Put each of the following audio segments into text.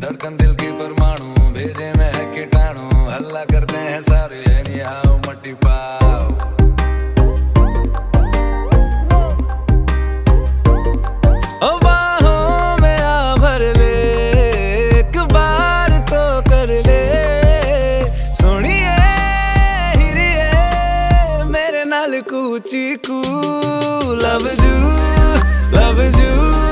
धड़कन दिल की परमाणु, भेजे में है कीटाणु हल्ला करते हैं सारे एनी आओ मट्टी पा Coochie cool, loves you, love you.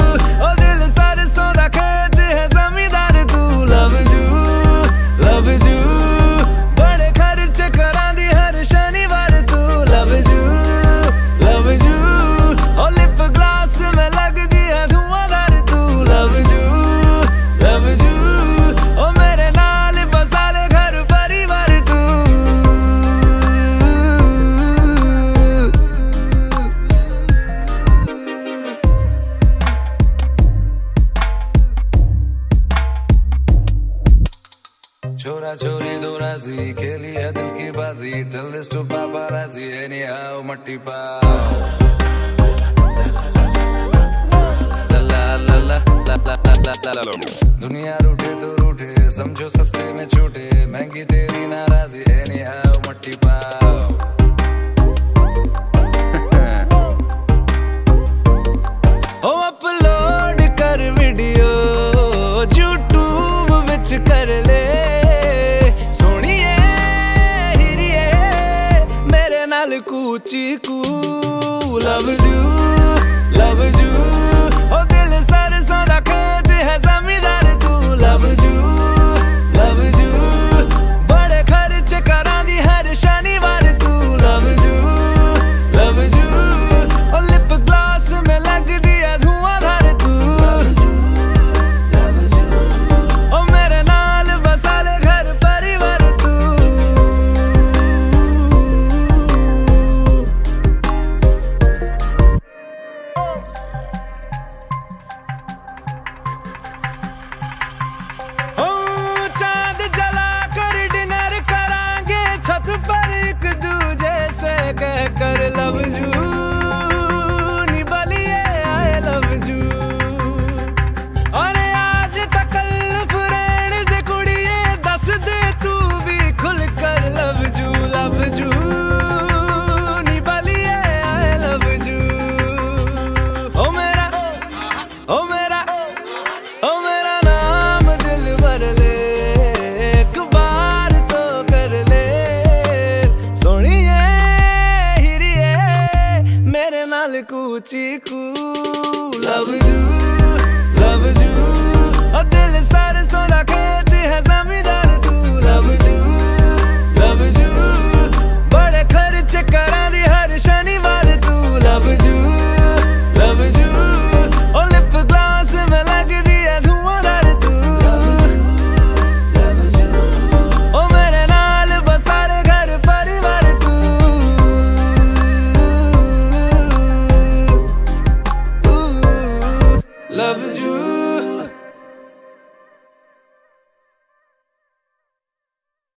छोरा छोरी दो राज़ी खेली है दिल की बाजी टेल दिस टू पापा राज़ी एनी हाउ मट्टी पा दुनिया रूठे तो रूठे, समझो सस्ते में छूटे, महँगी तेरी नाराजी है नी हाउ मट्टी पाओ कर वीडियो यूट्यूब कर ले। Chiku. Loves you. love with you. Love is